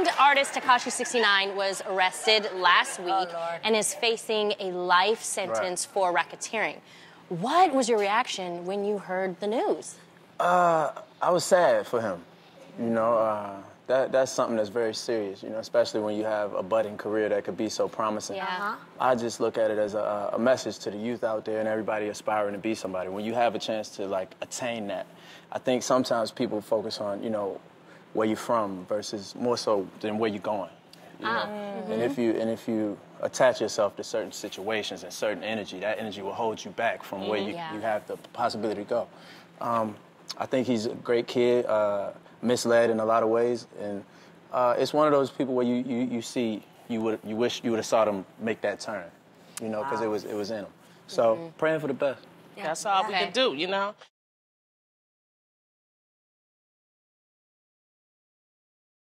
Famed artist Tekashi 69 was arrested last week Oh, and is facing a life sentence Right. for racketeering. What was your reaction when you heard the news? I was sad for him. You know, uh, that that's something that's very serious. You know, especially when you have a budding career that could be so promising. Yeah. Uh-huh. I just look at it as a, a message to the youth out there and everybody aspiring to be somebody. When you have a chance to like attain that, I think sometimes people focus on you know where you're from versus more so than where you're going. You know? And if you and if you attach yourself to certain situations and certain energy, that energy will hold you back from where you, Yeah. you have the possibility to go. Um, I think he's a great kid, uh, misled in a lot of ways, and uh, it's one of those people where you, you, you see you would you wish you would have saw them make that turn, you know, because it was it was in him. So praying for the best. That's all we can do, you know?